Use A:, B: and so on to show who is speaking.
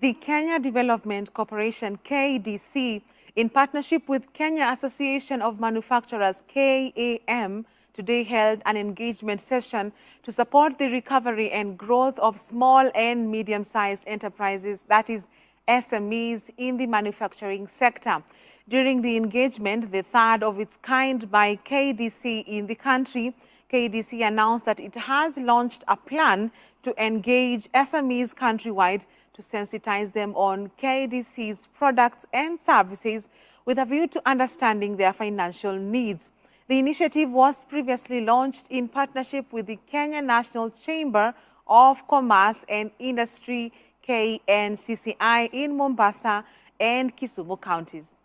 A: The Kenya Development Corporation, KDC, in partnership with Kenya Association of Manufacturers, KAM, today held an engagement session to support the recovery and growth of small and medium-sized enterprises, that is SMEs, in the manufacturing sector. During the engagement, the third of its kind by KDC in the country, KDC announced that it has launched a plan to engage SMEs countrywide to sensitize them on KDC's products and services with a view to understanding their financial needs. The initiative was previously launched in partnership with the Kenya National Chamber of Commerce and Industry, KNCCI, in Mombasa and Kisumu counties.